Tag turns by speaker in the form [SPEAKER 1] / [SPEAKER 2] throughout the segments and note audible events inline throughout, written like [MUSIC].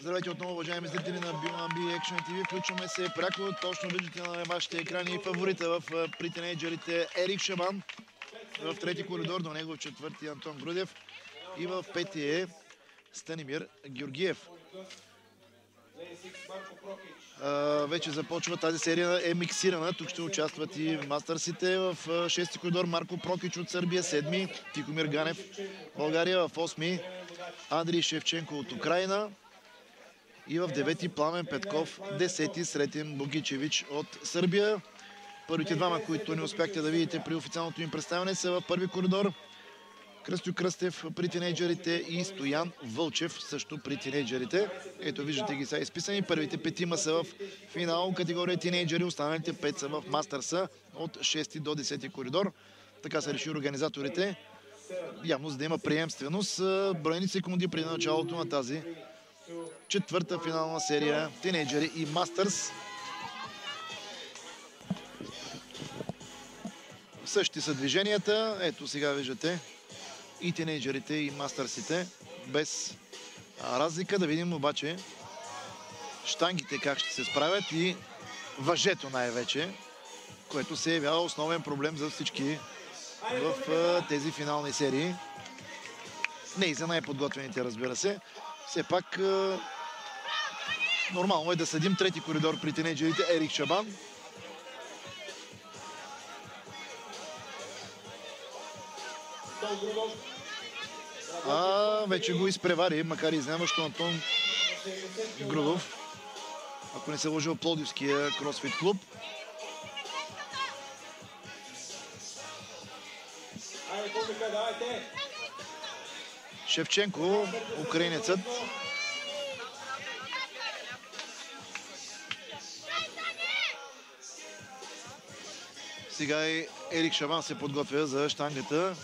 [SPEAKER 1] Здравейте отново, уважаеми зрители на BioMB Action TV. Включваме се пряко. Точно виждате на вашите екрани фаворита в при тинейджерите Ерик Шабан. В трети коридор, до него в четвърти Антон Грудев. И в пети е Станимир Георгиев. Вече започва тази серия е миксирана. Тук ще участват и мастърсите в шести коридор Марко Прокич от Сърбия, седми Тихомир Ганев България в осми Андрей Шевченко от Украина и в девети Пламен Петков, десети Сретен Богичевич от Сърбия. Първите двама, които не успяхте да видите при официалното им представяне са в първи коридор. Кръстю Кръстев при тинейджерите и Стоян Вълчев също при тинейджерите. Ето виждате ги са изписани. Първите петима са в финал категория тинейджери, останалите пет са в мастърса от 6 до 10 коридор. Така са решили организаторите. Явно за да има приемственост. Броени секунди преди началото на тази четвърта финална серия тинейджери и мастърс. Същи са движенията. Ето сега виждате и тинейджерите и мастърсите без разлика. Да видим обаче штангите как ще се справят и въжето най-вече, което се явява основен проблем за всички в тези финални серии. Не и за най-подготвените, разбира се. Все пак нормално е да съдим трети коридор при тинейджерите Ерик Шабан. А, вече го изпревари, макар и изнемащо Антон Грудов. Ако не се лъжи Плодивския кросфит клуб. Шевченко, украинецът. Сега и Ерик Шаван се подготвя за штангата.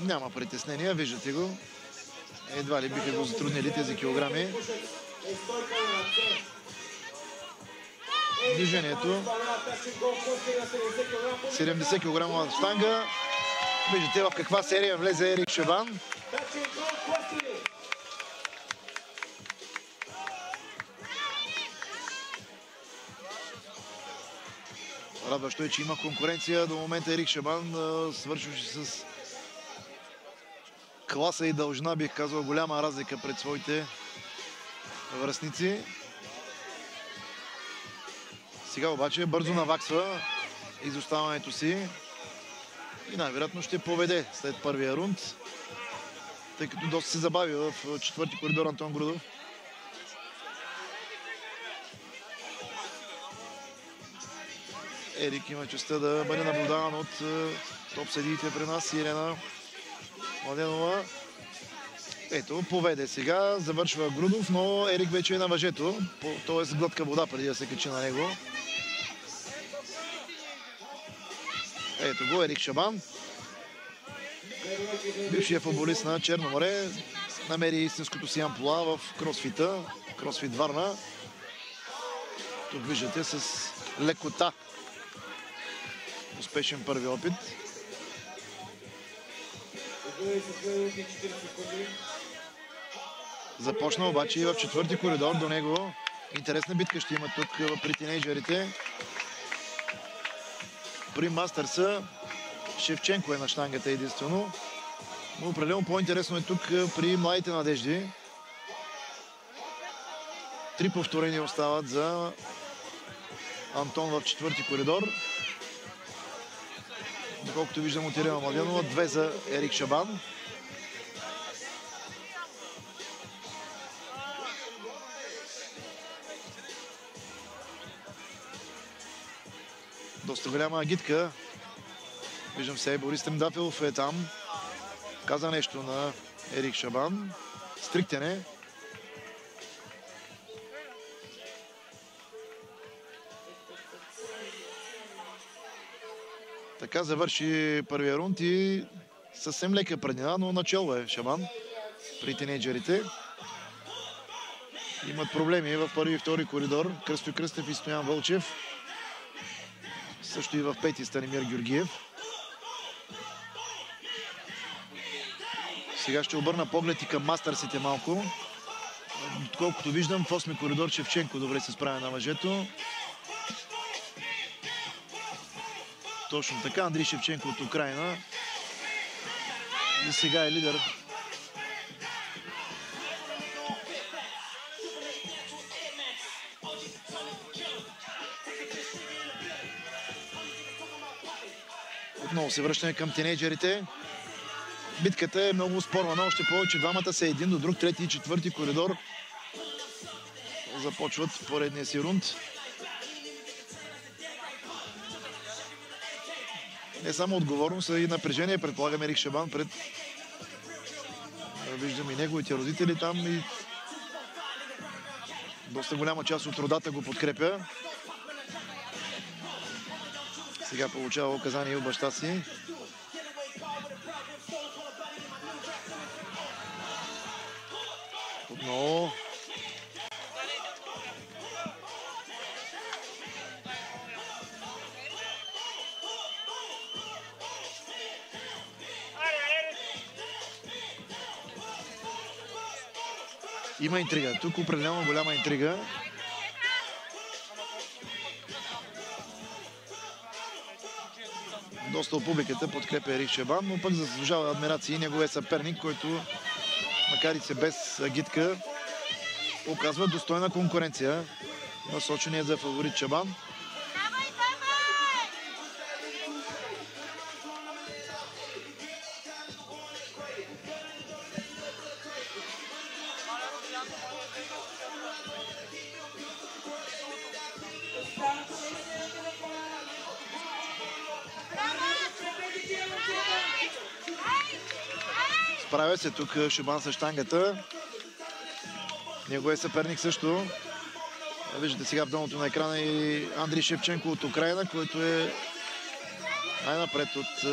[SPEAKER 1] Няма притеснения, виждате го. Едва ли биха го затруднили тези килограми. Движението. 70 кг штанга. Виждате в каква серия влезе Ерик Шеван. Радващо е, че има конкуренция. До момента Ерик Шабан свършваше с класа и дължина, бих казал, голяма разлика пред своите връзници. Сега обаче бързо наваксва изоставането си и най-вероятно ще поведе след първия рунд, тъй като доста се забави в четвърти коридор Антон Грудов. Ерик има честа да бъде наблюдаван от е, топ съдиите при нас Ирена Младенова. Ето, поведе сега, завършва Грудов, но Ерик вече е на въжето, т.е. глътка вода преди да се качи на него. Ето го, Ерик Шабан. Бившия футболист на Черно море намери истинското си ампула в кросфита, кросфит Варна. Тук виждате с лекота. Успешен първи опит. Започна обаче и в четвърти коридор до него. Интересна битка ще има тук при тинейджерите. При Мастърса Шевченко е на штангата единствено. Но определено по-интересно е тук при младите надежди. Три повторения остават за Антон в четвърти коридор. Доколкото виждам от Ирина Младенова, две за Ерик Шабан. Доста голяма агитка. Виждам се, Борис Тремдапилов е там. Каза нещо на Ерик Шабан. Стриктен е. Така завърши първия рунд и съвсем лека преднина, но начало е Шабан при тинейджерите. Имат проблеми в първи и втори коридор. Кръсто Кръстев и Стоян Вълчев. Също и в пети Станимир Георгиев. Сега ще обърна поглед и към мастърсите малко. Колкото виждам, в 8 коридор Шевченко добре се справя на мъжето. Точно така, Андрей Шевченко от Украина. И сега е лидер. Отново се връщаме към тинейджерите. Битката е много спорвана, още повече двамата са един до друг, трети и четвърти коридор. Започват поредния си рунд. Не само отговорност, а и напрежение, предполагам Ерик Шабан пред... Виждам и неговите родители там и доста голяма част от родата го подкрепя. Сега получава указание от баща си. Има интрига. Тук определено голяма интрига. доста от публиката подкрепя Ерик Шебан, но пък заслужава адмирации неговия съперник, който, макар и се без гитка, показва достойна конкуренция. Насочения за фаворит Чабан. Се тук Шибан с штангата. Неговия съперник също. Виждате сега в долното на екрана и Андрей Шевченко от Украина, който е най-напред от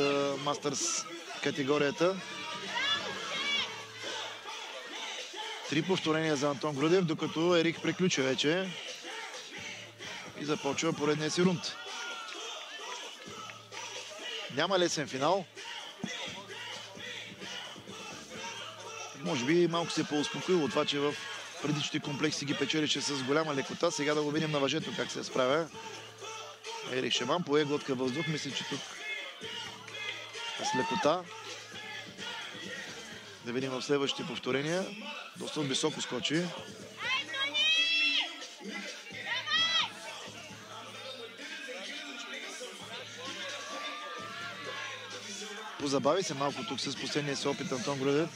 [SPEAKER 1] Мастърс категорията. Три повторения за Антон Грудев, докато Ерик приключва вече и започва поредния си рунд. Няма лесен финал. Може би малко се е поуспокоило от това, че в предишните комплекси ги печелише с голяма лекота. Сега да го видим на въжето как се справя. Ерик Шеман пое глътка въздух. Мисля, че тук с лекота. Да видим в следващите повторения. Доста високо скочи. Позабави се малко тук с последния си опит Антон Грудев.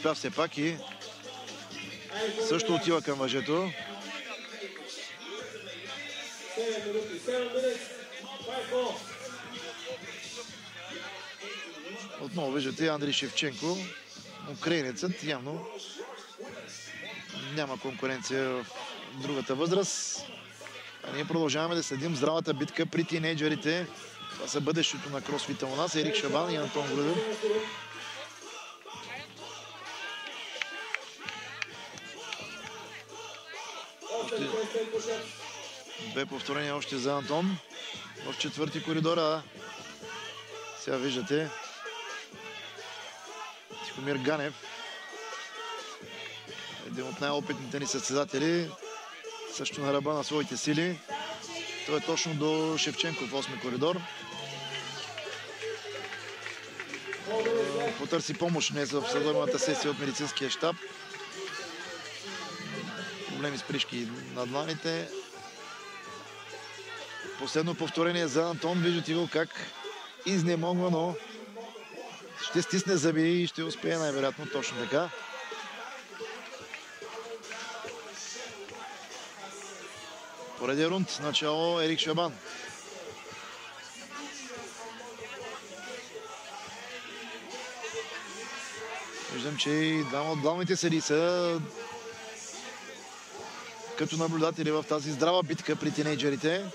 [SPEAKER 1] Успя все пак и също отива към въжето. Отново виждате Андрей Шевченко, украинецът, явно няма конкуренция в другата възраст. А ние продължаваме да следим здравата битка при тинейджерите. Това са бъдещето на кросфита у нас. Ерик Шабан и Антон Грудев. Две повторения още за Антон. В четвърти коридора. Сега виждате. Тихомир Ганев. Един от най-опитните ни състезатели. Също на ръба на своите сили. Той е точно до Шевченко в 8 коридор. Потърси помощ днес в съдебната сесия от медицинския щаб. Проблеми с пришки на дланите. Последно повторение за Антон. Виждате го как изнемогва, но ще стисне зъби и ще успее най-вероятно точно така. Поради рунд, начало Ерик Шабан. Виждам, че и двама от главните съди са като наблюдатели в тази здрава битка при тинейджерите.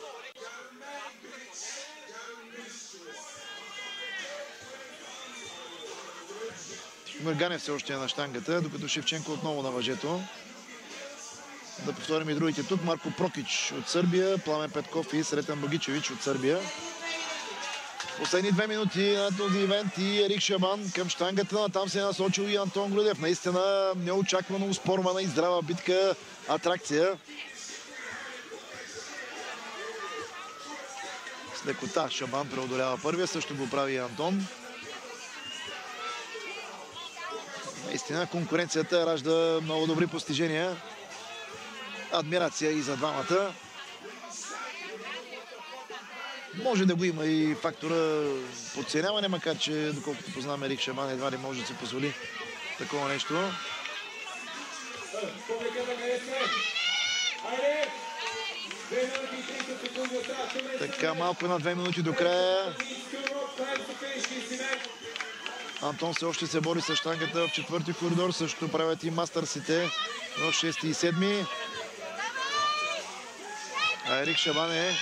[SPEAKER 1] Мърганев все още е на штангата, докато Шевченко отново на въжето. Да повторим и другите тук. Марко Прокич от Сърбия, Пламен Петков и Сретен Богичевич от Сърбия. Последни две минути на този ивент и Ерик Шабан към штангата. Там се е насочил и Антон Грудев. Наистина неочаквано успорвана и здрава битка. Атракция. С лекота Шабан преодолява първия. Също го прави и Антон. Наистина конкуренцията ражда много добри постижения. Адмирация и за двамата. Може да го има и фактора подценяване, макар че, доколкото познавам Ерик Шаман, едва ли може да се позволи такова нещо. Така, малко на две минути до края. Антон все още се бори с штангата в четвърти коридор. Също правят и мастърсите в 6 и 7. А Ерик Шабан е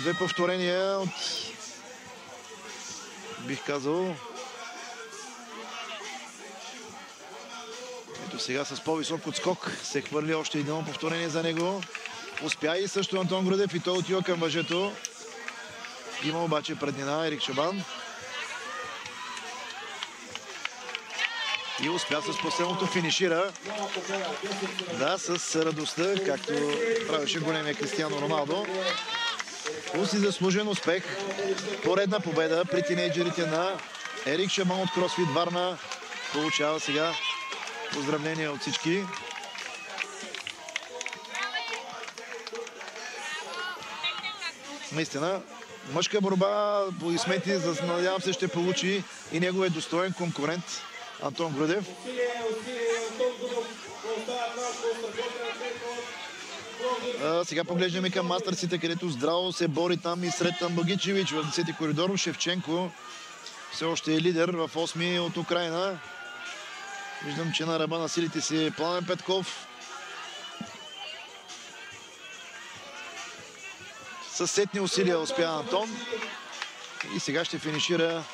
[SPEAKER 1] Две повторения от бих казал ето сега с по-висок отскок се хвърли още едно повторение за него успя и също Антон Грудев и той отива към въжето има обаче преднина Ерик Шабан и успя с последното финишира. Да, с радостта, както правеше големия Кристиано Роналдо. Уси заслужен успех. Поредна победа при тинейджерите на Ерик Шаман от Кросфит Варна. Получава сега поздравления от всички. Наистина, мъжка борба, аплодисменти, надявам се ще получи и неговият достоен конкурент Антон Грудев. Сега поглеждаме към мастърсите, където здраво се бори там и сред Тамбагичевич в 10-ти коридор. Шевченко все още е лидер в 8-ми от Украина. Виждам, че на ръба на силите си е Пламен Петков. С сетни усилия успя Антон. И сега ще финишира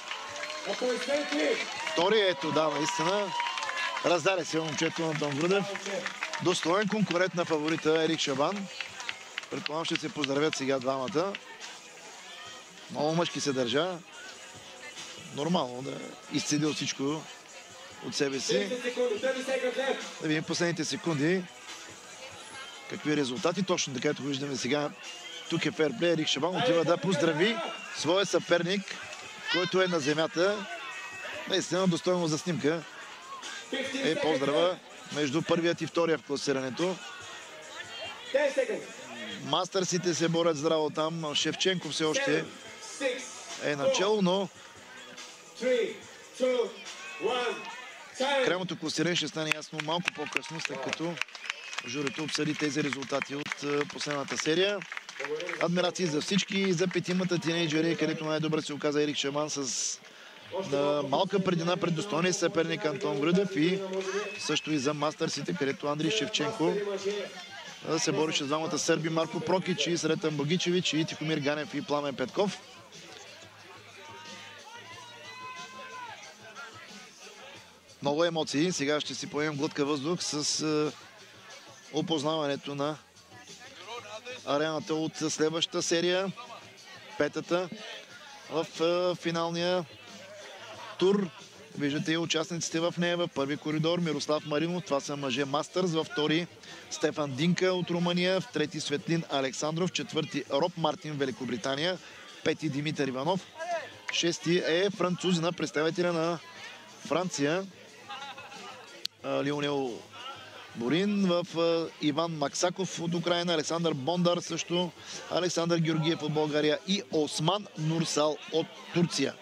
[SPEAKER 1] втори. Ето, да, наистина. Раздаре се момчето на Антон Грудев. Достоен конкурент на фаворита Ерик Шабан. Предполагам ще се поздравят сега двамата. Много мъжки се държа. Нормално да изцеди от всичко от себе си. Да видим последните секунди какви резултати. Точно така, ето виждаме сега. Тук е ферплей. Ерик Шабан отива да поздрави своя съперник, който е на земята. Наистина достойно за снимка. Е, поздрава между първият и втория в класирането. Мастърсите се борят здраво там. Шевченко все още е начало, но крайното класиране ще стане ясно малко по-късно, след като журито обсъди тези резултати от последната серия. Адмирации за всички, за петимата тинейджери, където най-добре се оказа Ерик Шаман с на малка предина пред достойния съперник Антон Грудев и също и за мастърсите, където Андрей Шевченко се бореше с двамата сърби Марко Прокич и Сретан Богичевич и Тихомир Ганев и Пламен Петков. Много емоции. Сега ще си поемем глътка въздух с опознаването на арената от следващата серия. Петата в финалния тур. Виждате и участниците в нея в първи коридор. Мирослав Маринов, това са мъже Мастърс. Във втори Стефан Динка от Румъния. В трети Светлин Александров. Четвърти Роб Мартин, Великобритания. Пети Димитър Иванов. Шести е французина, представителя на Франция. Лионел Борин в Иван Максаков от Украина, Александър Бондар също, Александър Георгиев от България и Осман Нурсал от Турция.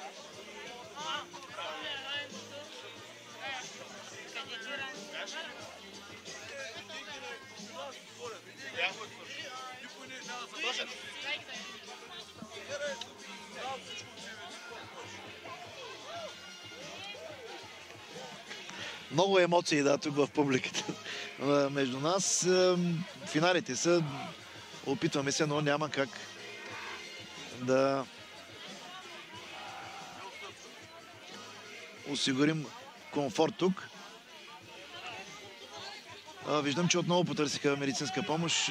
[SPEAKER 1] Много емоции, да, тук в публиката. [LAUGHS] Между нас финалите са, опитваме се, но няма как да осигурим комфорт тук. Виждам, че отново потърсиха медицинска помощ.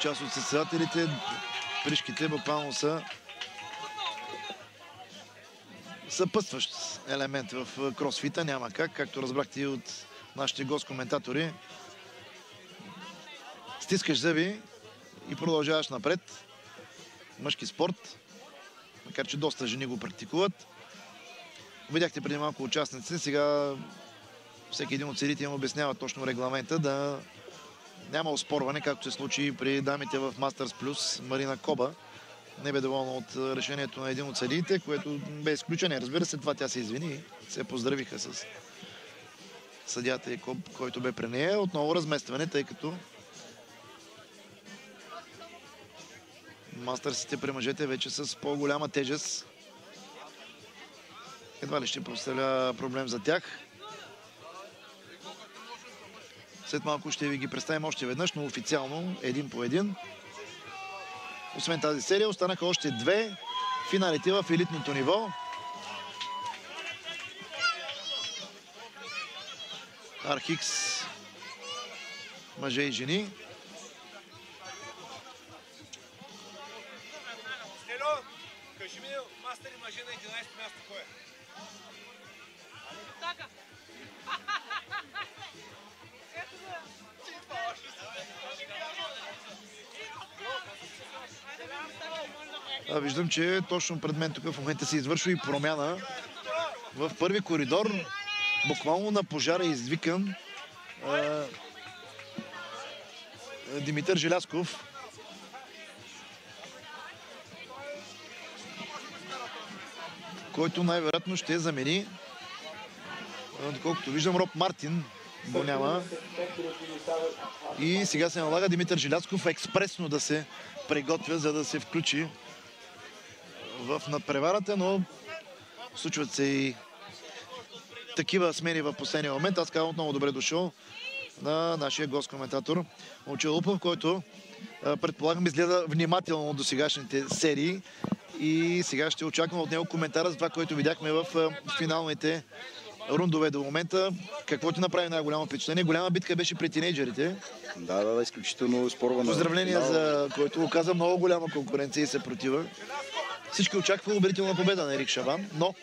[SPEAKER 1] Част от състезателите, пришките буквално са съпътстващ елемент в кросфита. Няма как, както разбрахте и от нашите гост-коментатори. Стискаш зъби и продължаваш напред. Мъжки спорт, макар че доста жени го практикуват. Видяхте преди малко участници, сега всеки един от съдите им обяснява точно регламента да няма оспорване, както се случи при дамите в Masters Plus Марина Коба. Не бе доволна от решението на един от съдиите, което бе изключение. Разбира се, това тя се извини и се поздравиха с съдята и Коб, който бе при нея. Отново разместване, тъй като Мастърсите при мъжете вече с по-голяма тежест. Едва ли ще представлява проблем за тях. След малко ще ви ги представим още веднъж, но официално един по един. Освен тази серия, останаха още две финалите в елитното ниво. Архикс, мъже и жени. Виждам, че точно пред мен тук в момента се извършва и промяна в първи коридор. Буквално на пожара извикан а, Димитър Желясков. който най-вероятно ще замени доколкото виждам Роб Мартин го няма. И сега се налага Димитър Желясков експресно да се приготвя, за да се включи в надпреварата, но случват се и такива смени в последния момент. Аз казвам отново добре дошъл на нашия гост-коментатор Момчил Лупов, който предполагам изгледа внимателно до сегашните серии и сега ще очаквам от него коментара за това, което видяхме в финалните рундове до момента. Какво ти направи най-голямо впечатление? Голяма битка беше при тинейджерите.
[SPEAKER 2] Да, да, да, изключително спорвана.
[SPEAKER 1] Поздравления да. за който оказа много голяма конкуренция и се протива. Всички очакваха убедителна победа на Ерик Шабан, но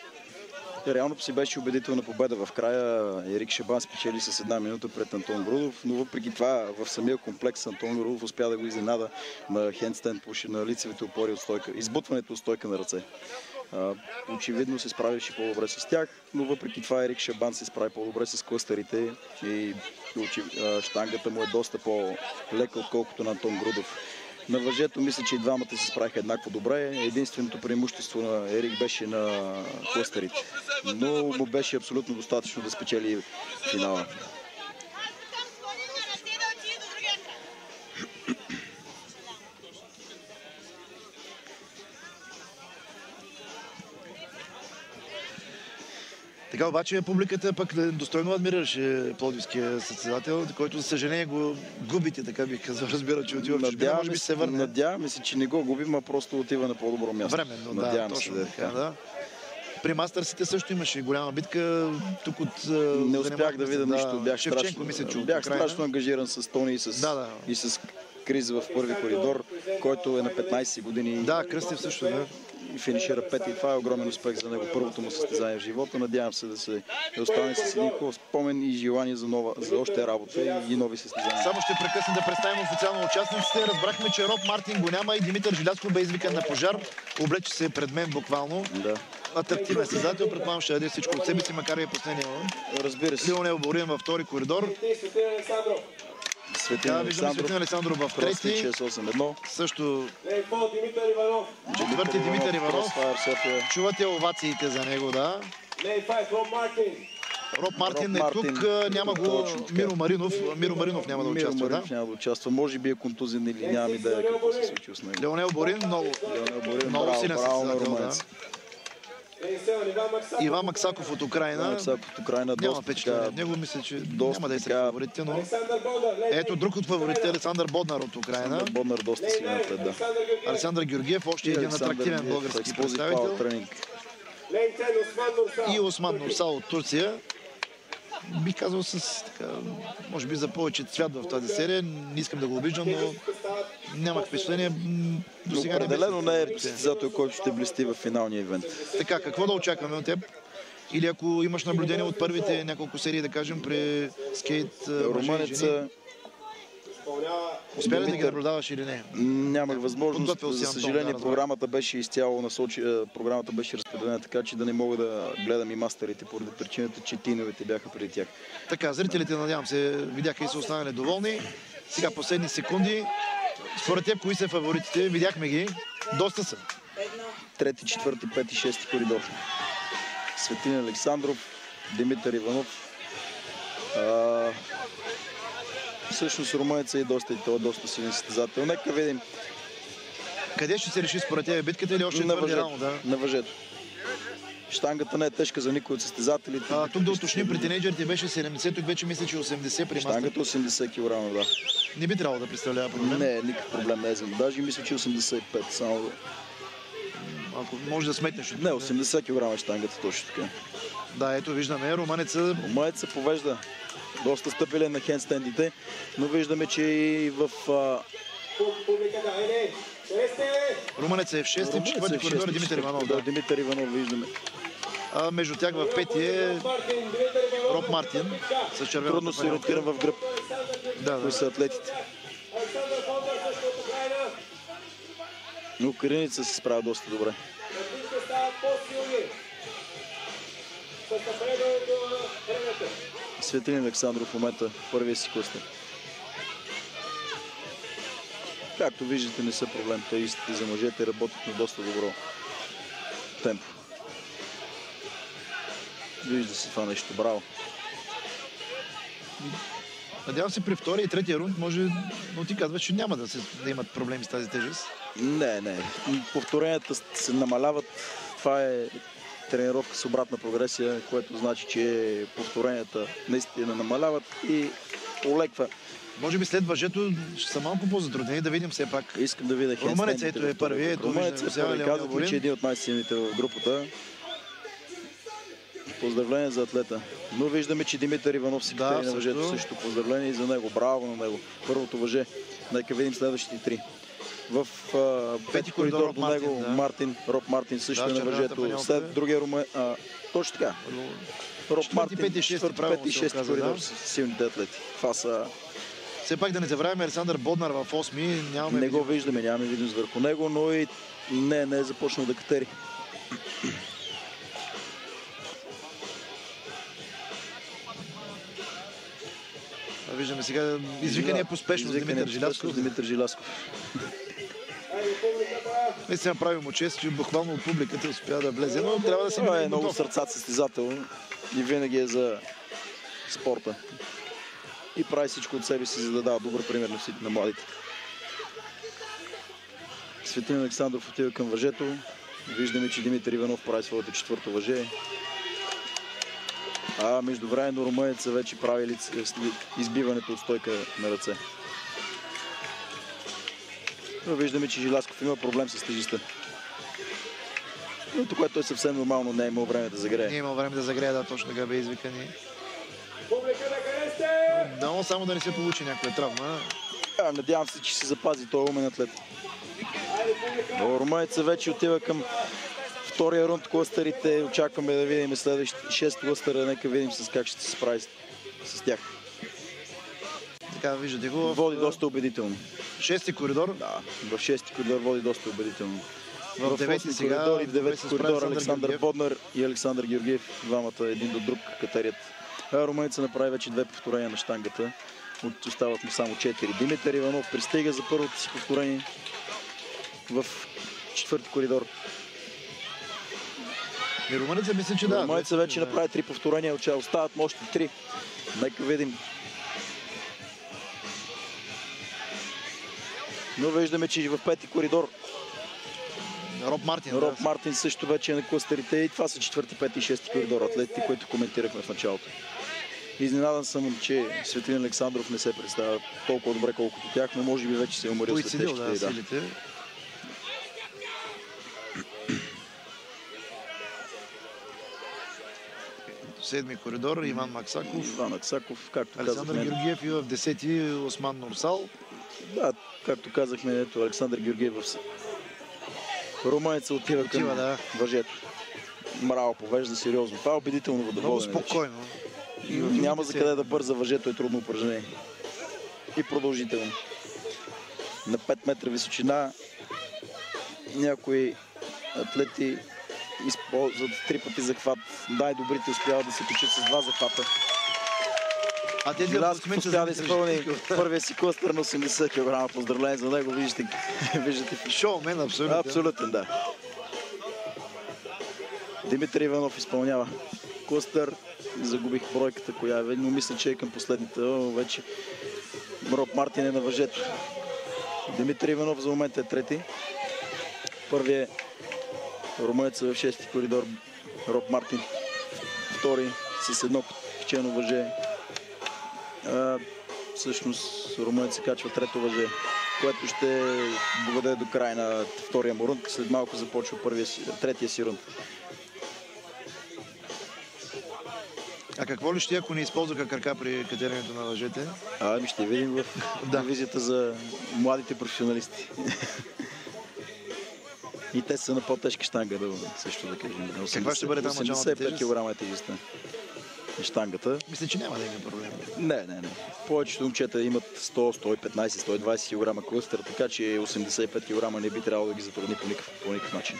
[SPEAKER 2] Реално си беше убедителна победа в края. Ерик Шабан спечели с една минута пред Антон Грудов, но въпреки това в самия комплекс Антон Грудов успя да го изненада на хендстенд на лицевите опори от стойка, избутването от стойка на ръце. очевидно се справише по-добре с тях, но въпреки това Ерик Шабан се справи по-добре с клъстерите и штангата му е доста по-лека, отколкото на Антон Грудов. На въжето мисля, че и двамата се справиха еднакво добре. Единственото преимущество на Ерик беше на клъстерите. Но му беше абсолютно достатъчно да спечели финала.
[SPEAKER 1] Така обаче публиката пък достойно адмирираше Плодивския състезател, който за съжаление го губите, така бих казал. Разбира, че отива в чужбина, може би се върне.
[SPEAKER 2] Надяваме се, че не го губим, а просто отива на по-добро място.
[SPEAKER 1] Временно, да, точно се, така, да. При мастърсите също имаше голяма битка. Тук от...
[SPEAKER 2] Не успях да видя да, нищо. Бях
[SPEAKER 1] Шевченко, страшно, мисля, че
[SPEAKER 2] бях страшно ангажиран с Тони и с, да, да. и с Криз в първи коридор, който е на 15 години.
[SPEAKER 1] Да, Кръстев също, да
[SPEAKER 2] и финишира пет и това е огромен успех за него. Първото му състезание в живота. Надявам се да се да остане с един хубав спомен и желание за, нова, за още работа и, нови състезания.
[SPEAKER 1] Само ще прекъсна да представим официално участниците. Разбрахме, че Роб Мартин го няма и Димитър Жиляцко бе извикан на пожар. Облече се пред мен буквално.
[SPEAKER 2] Да
[SPEAKER 1] атрактивен състезател. Предполагам ще даде всичко от себе си, макар и е последния.
[SPEAKER 2] Разбира се.
[SPEAKER 1] Лионел Борин във втори коридор.
[SPEAKER 2] Светин да, Александров.
[SPEAKER 1] Светин Александров в трети.
[SPEAKER 2] 6-8-1.
[SPEAKER 1] Също
[SPEAKER 3] Димитър Иванов.
[SPEAKER 1] Четвърти Димитър Иванов. Чувате овациите за него, да.
[SPEAKER 3] Роб Мартин.
[SPEAKER 1] Роб Мартин е тук, няма го Миро Маринов. Миро Маринов няма да участва, да?
[SPEAKER 2] няма да участва. Може би е контузен или няма идея какво се случи с него.
[SPEAKER 1] Леонел Борин, много,
[SPEAKER 2] Леонел Борин,
[SPEAKER 1] много
[SPEAKER 2] силен състезател, да.
[SPEAKER 1] Иван Максаков от Украина.
[SPEAKER 2] Максаков от Украина.
[SPEAKER 1] Няма впечатление. Него мисля, че доста няма да е сред фаворитите, но... Ето друг от фаворитите, Александър Боднар от Украина.
[SPEAKER 2] Александър Боднар доста силен напред, да.
[SPEAKER 1] Александър Георгиев, още един атрактивен български представител. И Осман Нурсал от Турция бих казал с така, може би за повече цвят в тази серия. Не искам да го обиждам, но Нямах впечатление. До сега
[SPEAKER 2] определено не е състезател, който ще блести в финалния ивент.
[SPEAKER 1] Така, какво да очакваме от теб? Или ако имаш наблюдение от първите няколко серии, да кажем, при скейт
[SPEAKER 2] Румънеца
[SPEAKER 1] успя ли да ги наблюдаваш или не?
[SPEAKER 2] Нямах възможност. За съжаление, програмата беше изцяло насочи, програмата беше разпределена така, че да не мога да гледам и мастерите, поради причината, че тиновете бяха преди тях.
[SPEAKER 1] Така, зрителите, надявам се, видяха и са останали доволни. Сега последни секунди. Според теб, кои са фаворитите? Видяхме ги. Доста са.
[SPEAKER 2] Трети, четвърти, пети, шести коридор. Светлин Александров, Димитър Иванов. А, всъщност румънеца е доста и той е доста силен състезател. Нека видим
[SPEAKER 1] Къде ще се реши според теб битката или още
[SPEAKER 2] на
[SPEAKER 1] рано?
[SPEAKER 2] въжето.
[SPEAKER 1] Да?
[SPEAKER 2] На въжето. Штангата не е тежка за никой от състезателите.
[SPEAKER 1] А, тук да уточним, при тинейджерите беше 70, тук вече мисля, че 80 при.
[SPEAKER 2] Штангата 80 кг, да.
[SPEAKER 1] Не би трябвало да представлява проблем.
[SPEAKER 2] Не, никакъв проблем не е за Даже мисля, че 85. Само...
[SPEAKER 1] Ако може да сметнеш.
[SPEAKER 2] Не, 80 кг е штангата, точно така.
[SPEAKER 1] Да, ето виждаме. Румънеца
[SPEAKER 2] Румънец се повежда доста стабилен на хендстендите, но виждаме, че и в
[SPEAKER 1] Румънец е в 6
[SPEAKER 2] Румънец
[SPEAKER 1] и четвърти
[SPEAKER 2] е в
[SPEAKER 1] коридор
[SPEAKER 2] шести,
[SPEAKER 1] Димитър Иванов.
[SPEAKER 2] коридор
[SPEAKER 1] Да.
[SPEAKER 2] Димитър Иванов виждаме.
[SPEAKER 1] А между тях в пети е Роб Мартин с червената
[SPEAKER 2] Трудно се ориентирам в гръб,
[SPEAKER 1] Да, да.
[SPEAKER 2] са атлетите. Но Украиница се справя доста добре. Светлин Александров в момента първия си клъстер. Както виждате, не са проблем. Теистите за мъжете работят на доста добро темпо. Вижда се това нещо. Браво.
[SPEAKER 1] Надявам се при втория и третия рунд може, но ти казваш, че няма да, се, да имат проблеми с тази тежест.
[SPEAKER 2] Не, не. Повторенията се намаляват. Това е тренировка с обратна прогресия, което значи, че повторенията наистина намаляват и олеква.
[SPEAKER 1] Може би след въжето ще са малко по-затруднени да видим все пак.
[SPEAKER 2] Искам да видя
[SPEAKER 1] Румънец, ето е първи, ето
[SPEAKER 2] Румънец е първи. Казват ми, че е един от най-силните в групата. Поздравления за атлета. Но виждаме, че Димитър Иванов си
[SPEAKER 1] Да,
[SPEAKER 2] на въжето
[SPEAKER 1] също.
[SPEAKER 2] Поздравления и за него. Браво на него. Първото въже. Нека видим следващите три. В а, пети
[SPEAKER 1] коридор
[SPEAKER 2] до него
[SPEAKER 1] да.
[SPEAKER 2] Мартин, Роб Мартин също
[SPEAKER 1] Да,
[SPEAKER 2] е на въжето. След другия руме... А, точно така. Роб Мартин,
[SPEAKER 1] пети, шести,
[SPEAKER 2] четвърти,
[SPEAKER 1] правилно
[SPEAKER 2] пети и
[SPEAKER 1] се
[SPEAKER 2] шести
[SPEAKER 1] оказа,
[SPEAKER 2] коридор
[SPEAKER 1] да.
[SPEAKER 2] са силните атлети. Това са...
[SPEAKER 1] Все пак да не забравяме Александър Боднар в 8 нямаме
[SPEAKER 2] Не го виждаме, нямаме видимост върху него, но и не, не е започнал да катери.
[SPEAKER 1] Виждаме сега извикания по спешност Димитър Жилясков.
[SPEAKER 2] Димитър Жилясков.
[SPEAKER 1] Наистина прави му чест, че буквално от публиката успя да влезе, но трябва да си
[SPEAKER 2] е много сърцат състезател и винаги е за спорта. И прави всичко от себе си, за да дава добър пример на всички на младите. Светлин Александров отива към въжето. Виждаме, че Димитър Иванов прави своето четвърто въже. А междувременно румънеца вече прави избиването от стойка на ръце. Но виждаме, че Жиласков има проблем с тежестта. Но което е съвсем нормално, не е имал време да загрее.
[SPEAKER 1] Не е имал време да загрее, да, точно така бе извикани. Дано само да не се получи някоя травма.
[SPEAKER 2] А, надявам се, че се запази този умен атлет. Румънеца вече отива към втория рунд клъстерите. Очакваме да видим следващите 6 клъстера. Нека видим с как ще се справи с, с тях.
[SPEAKER 1] Така, виждате го. в,
[SPEAKER 2] Води доста убедително.
[SPEAKER 1] Шести коридор.
[SPEAKER 2] Да, в 6 коридор води доста убедително.
[SPEAKER 1] В девети
[SPEAKER 2] осми
[SPEAKER 1] сега
[SPEAKER 2] коридор и в девети коридор
[SPEAKER 1] Александър.
[SPEAKER 2] Боднар и Александър Георгиев. Двамата един до друг катерят. Румънеца направи вече две повторения на штангата. От- Остават му само 4. Димитър Иванов пристига за първото си повторение в четвърти коридор.
[SPEAKER 1] И румънеца мисля, че да.
[SPEAKER 2] Румънеца вече
[SPEAKER 1] да.
[SPEAKER 2] направи три повторения, че остават му още три. Нека видим. Но виждаме, че и в пети коридор
[SPEAKER 1] Роб Мартин.
[SPEAKER 2] Роб
[SPEAKER 1] да.
[SPEAKER 2] Мартин също вече е на кластерите и това са четвърти, пети и шести коридор атлетите, които коментирахме в началото. Изненадан съм, че Светлин Александров не се представя толкова добре, колкото тях, но може би вече се е уморил след тежките.
[SPEAKER 1] да,
[SPEAKER 2] да.
[SPEAKER 1] силите. [CLEARS THROAT] Седми коридор, Иван Максаков,
[SPEAKER 2] Иван Аксаков, както
[SPEAKER 1] Александър
[SPEAKER 2] казахме,
[SPEAKER 1] Георгиев и в десети Осман Нурсал.
[SPEAKER 2] да, както казахме, ето Александър Георгиев в Румънеца отива към
[SPEAKER 1] Отива, да.
[SPEAKER 2] въжето. Мраво повежда сериозно. Това е убедително
[SPEAKER 1] Много
[SPEAKER 2] водоводене. вече.
[SPEAKER 1] спокойно. От
[SPEAKER 2] няма за къде да бърза въжето, е трудно упражнение. И продължително. На 5 метра височина някои атлети използват три пъти захват. Най-добрите успяват да се качат с два захвата.
[SPEAKER 1] А
[SPEAKER 2] Жиласков
[SPEAKER 1] аплодисменти
[SPEAKER 2] успя да изпълни първия си клъстър на 80 кг. Поздравление за него. Виждате, [LAUGHS] виждате
[SPEAKER 1] Шоумен, абсолютно.
[SPEAKER 2] Абсолютен, да. Димитър Иванов изпълнява клъстър. Загубих бройката, коя е, но мисля, че е към последните. О, вече Роб Мартин е на въжето. Димитър Иванов за момента е трети. Първият е румънец в шести коридор Роб Мартин. Втори с едно печено въже. А, всъщност румънец се качва трето въже, което ще доведе до край на втория му рунд. След малко започва първия, третия си рунд.
[SPEAKER 1] А какво ли ще, ако не използваха крака при катеренето на лъжете?
[SPEAKER 2] Ами ще видим в [LAUGHS]
[SPEAKER 1] Да.
[SPEAKER 2] дивизията за младите професионалисти. И те са на по-тежка штанга, да, също да кажем. На
[SPEAKER 1] Каква ще бъде там началната
[SPEAKER 2] 85
[SPEAKER 1] тежест?
[SPEAKER 2] кг е тежестта. Штангата.
[SPEAKER 1] Мисля, че няма да има проблем.
[SPEAKER 2] Не, не, не. Повечето момчета имат 100, 115, 120 кг клъстър, така че 85 кг не би трябвало да ги затрудни по никакъв, по никакъв начин.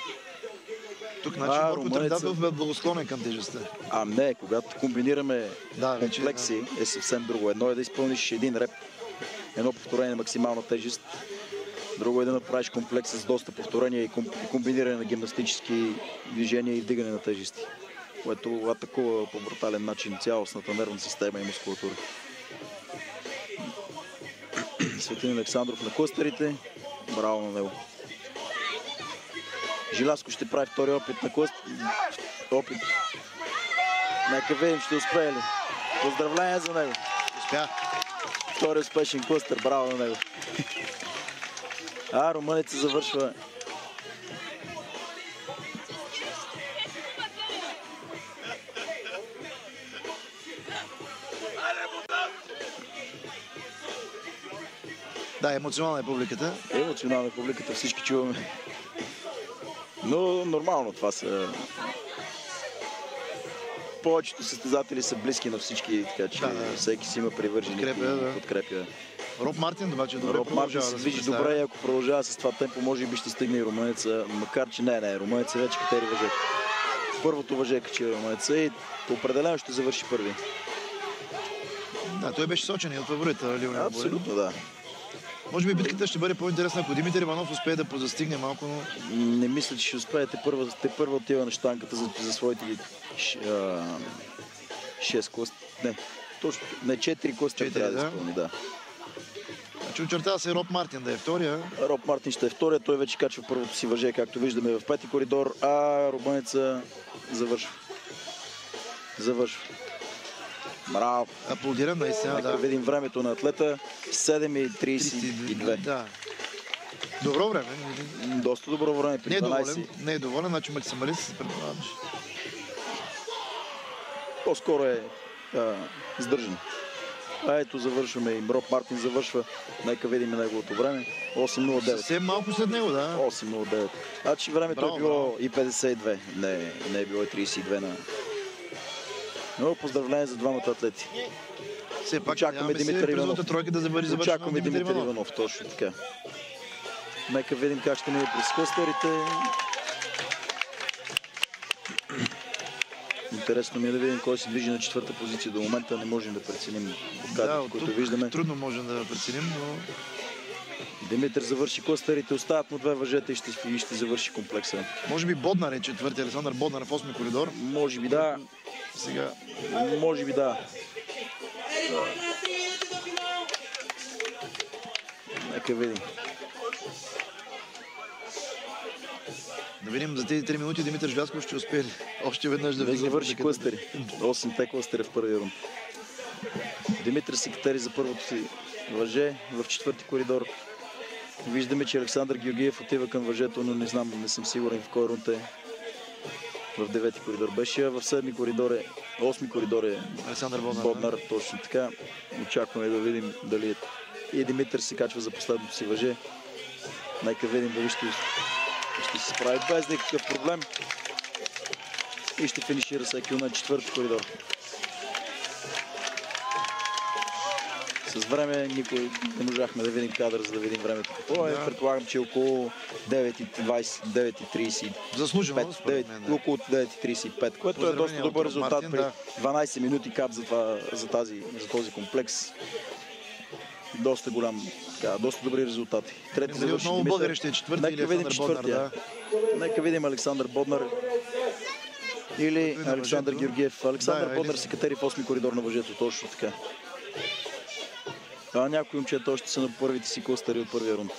[SPEAKER 1] Тук
[SPEAKER 2] А,
[SPEAKER 1] значи Борко
[SPEAKER 2] румънеца-
[SPEAKER 1] Трендатов е благосклонен към тежестта.
[SPEAKER 2] А не, когато комбинираме
[SPEAKER 1] Да, вече,
[SPEAKER 2] комплекси е съвсем друго. Едно е да изпълниш един реп, едно повторение на максимална тежест. Друго е да направиш комплекс с доста повторения и комбиниране на гимнастически движения и вдигане на тежести. Което атакува по брутален начин цялостната нервна система и мускулатура. Светлин Александров на клъстерите. Браво на него. Жиласко ще прави втори опит на клъст... Опит. Нека видим, ще успее ли. Поздравления за него.
[SPEAKER 1] Успя.
[SPEAKER 2] Втори успешен клъстър. Браво на него. А, румънеца завършва
[SPEAKER 1] Да, емоционална е публиката.
[SPEAKER 2] емоционална публиката, всички чуваме. Но нормално това са... Повечето състезатели са близки на всички, така че
[SPEAKER 1] Да, да.
[SPEAKER 2] всеки си има привърженик
[SPEAKER 1] Подкрепя,
[SPEAKER 2] и
[SPEAKER 1] да.
[SPEAKER 2] подкрепя.
[SPEAKER 1] Роб Мартин обаче добре
[SPEAKER 2] Роб Мартин се
[SPEAKER 1] да
[SPEAKER 2] движи
[SPEAKER 1] представя.
[SPEAKER 2] добре и ако продължава с това темпо, може би ще стигне и румънеца, макар че не, не, румънеца вече катери въже. Първото въже качи румънеца и определено ще завърши първи.
[SPEAKER 1] Да, той беше сочен и от фаворита Лионел.
[SPEAKER 2] Абсолютно да.
[SPEAKER 1] Може би битката ще бъде по-интересна, ако Димитър Иванов успее да позастигне малко, но
[SPEAKER 2] Не мисля, че ще успеете първа, те първа отива на штанката за, за своите ги ш- а, 6 кост. Не, точно. Не, 4 кости
[SPEAKER 1] Четири,
[SPEAKER 2] трябва да,
[SPEAKER 1] да.
[SPEAKER 2] изпълни, да.
[SPEAKER 1] значи очертава се Роб Мартин да е втория.
[SPEAKER 2] Роб Мартин ще е втория, той вече качва първото си въже, както виждаме в пети коридор, а румънеца завършва. Завършва. Браво.
[SPEAKER 1] Аплодирам наистина, да.
[SPEAKER 2] видим времето на атлета. 7.32.
[SPEAKER 1] Да. Добро време.
[SPEAKER 2] Доста добро време при
[SPEAKER 1] Не е
[SPEAKER 2] 12.
[SPEAKER 1] доволен. Не е доволен, значи максималист. предполагам, че-
[SPEAKER 2] По-скоро е а, сдържан. А ето завършваме и Роб Мартин завършва. Нека видим неговото време. 8.09.
[SPEAKER 1] Съвсем малко след него, да.
[SPEAKER 2] 8.09. Значи времето
[SPEAKER 1] Браво,
[SPEAKER 2] е било
[SPEAKER 1] браво.
[SPEAKER 2] и 52. Не, не е било и 32 на... Но поздравление за двамата атлети.
[SPEAKER 1] Все пак
[SPEAKER 2] Очакваме Димитър Иванов.
[SPEAKER 1] тройка да завършено
[SPEAKER 2] Очакваме Димитър Иванов, точно така. Нека видим как ще мине през къстърите. Интересно ми е да видим кой се движи на четвърта позиция. До момента не можем да преценим
[SPEAKER 1] Да,
[SPEAKER 2] кадрите,
[SPEAKER 1] от
[SPEAKER 2] които
[SPEAKER 1] тук
[SPEAKER 2] виждаме.
[SPEAKER 1] трудно можем да преценим, но
[SPEAKER 2] Димитър завърши клъстерите, остават му две въжета и ще, и ще завърши комплекса.
[SPEAKER 1] може би Боднар е четвърти, Александър Боднар в 8 коридор.
[SPEAKER 2] Може би да,
[SPEAKER 1] Сега
[SPEAKER 2] може би да. Нека видим.
[SPEAKER 1] да видим за тези 3 минути Димитър Жлясков ще успее ли още веднъж да
[SPEAKER 2] Да завърши клъстери. 8-те клъстери в първия рунд. Димитър се катери за първото си въже в четвърти коридор. Виждаме, че Александър Георгиев отива към въжето, но не знам, не съм сигурен в кой рунд е. В девети коридор беше, а в седми коридор е, осми коридор е
[SPEAKER 1] Александър Боднар.
[SPEAKER 2] Боднар, точно така. Очакваме да видим дали е и Димитър се качва за последното си въже. Нека видим дали ще, ще се справи без никакъв проблем. И ще финишира всеки на четвърти коридор. С време никой не можахме да видим кадър, за да видим времето какво е.
[SPEAKER 1] Да.
[SPEAKER 2] Предполагам, че около 9.20, 9.30.
[SPEAKER 1] Заслужено,
[SPEAKER 2] 5,
[SPEAKER 1] според
[SPEAKER 2] 9,
[SPEAKER 1] мен. Да.
[SPEAKER 2] около 9.35, което е доста добър резултат
[SPEAKER 1] Мартин,
[SPEAKER 2] при
[SPEAKER 1] да.
[SPEAKER 2] 12 минути кап за, това, за, тази, за този комплекс. Доста голям, така, доста добри резултати. Трети
[SPEAKER 1] Дали
[SPEAKER 2] завърши
[SPEAKER 1] отново българин ще е четвърти
[SPEAKER 2] Нека
[SPEAKER 1] или
[SPEAKER 2] видим четвъртия. Нека видим Александър Боднар или Александър. Георгиев. Александър
[SPEAKER 1] Да,
[SPEAKER 2] Боднар се катери в 8 коридор на въжето, точно така. А някои момчета още са на първите си костари от първия рунд.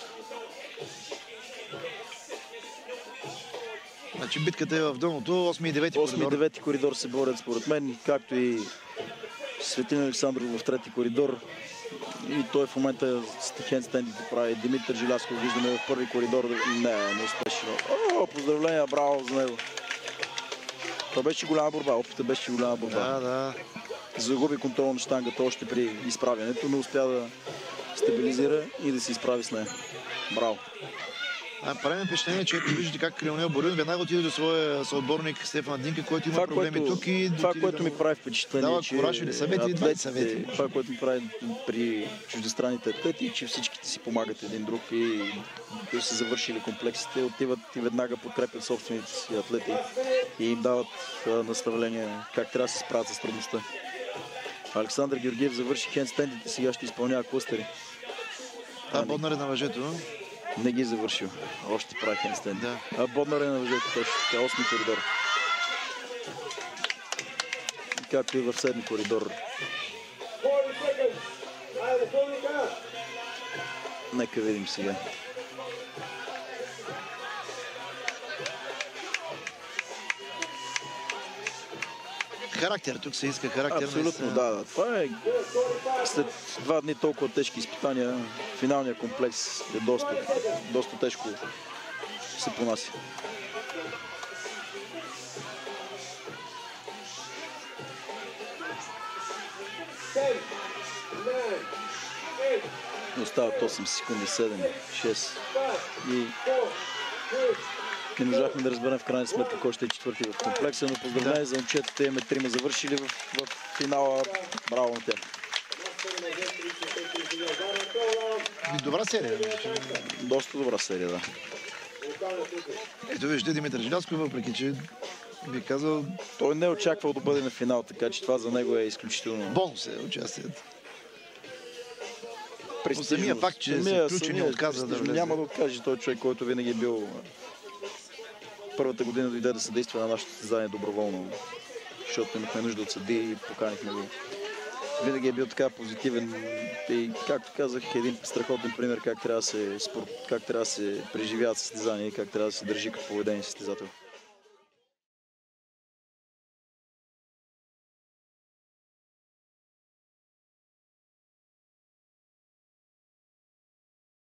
[SPEAKER 1] Значи битката е в дъното, 8 и 9
[SPEAKER 2] 8 и
[SPEAKER 1] коридор.
[SPEAKER 2] 9 коридор се борят според мен, както и Светлин Александров в трети коридор. И той в момента с хендстендите прави. Димитър Жилясков виждаме в първи коридор. Не, не успешно. О, поздравления, браво за него. Това беше голяма борба. Опита беше голяма борба.
[SPEAKER 1] Да, да.
[SPEAKER 2] Загуби контрол на штангата още при изправянето, но успя да стабилизира и да се изправи с нея. Браво.
[SPEAKER 1] А, прави впечатление, че ето виждате как Крилнел Борин веднага отиде до своя съотборник Стефан Динка, който има
[SPEAKER 2] Това,
[SPEAKER 1] проблеми
[SPEAKER 2] което,
[SPEAKER 1] тук и
[SPEAKER 2] това което
[SPEAKER 1] да
[SPEAKER 2] ми прави впечатление,
[SPEAKER 1] Дава
[SPEAKER 2] че
[SPEAKER 1] кураж или съвети, или съвети.
[SPEAKER 2] това, което ми прави при чуждестранните атлети, че всичките си помагат един друг и да са завършили комплексите, отиват и веднага подкрепят собствените си атлети и им дават наставления как трябва да се справят с трудността. Александър Георгиев завърши хендстендите, сега ще изпълнява клъстери.
[SPEAKER 1] Да,
[SPEAKER 2] Ами.
[SPEAKER 1] Боднар е на въжето.
[SPEAKER 2] Не ги е завършил. Още прави хендстенд.
[SPEAKER 1] Да.
[SPEAKER 2] А Боднар е на въжето точно така, 8 коридор. Както и в 7 коридор. Нека видим сега.
[SPEAKER 1] Характер, тук се иска характер.
[SPEAKER 2] Абсолютно, да, да. Това е след два дни толкова тежки изпитания, финалният комплекс е доста, доста тежко се понася. Остават 8 секунди, 7, 6 и не можахме да разберем в крайна сметка кой ще е четвърти в комплекса, но поздравление за момчетата, имаме трима завършили в, в финала. Браво на тях.
[SPEAKER 1] Добра серия.
[SPEAKER 2] Доста добра серия, да.
[SPEAKER 1] Ето виждате Димитър Жилясков, въпреки че би казал
[SPEAKER 2] Той не е очаквал да бъде на финал, така че това за него е изключително
[SPEAKER 1] бонус е участието.
[SPEAKER 2] престижно.
[SPEAKER 1] самия факт, че се включи, не отказа да влезе.
[SPEAKER 2] Няма да откаже той човек, който винаги е бил първата година дойде да съдейства на нашето състезание доброволно, защото имахме нужда от съди и поканихме го. Винаги е бил така позитивен и, както казах, един страхотен пример как трябва да се, спорт, как трябва да се преживяват състезания и как трябва да се държи като поведение състезател.